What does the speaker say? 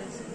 friends.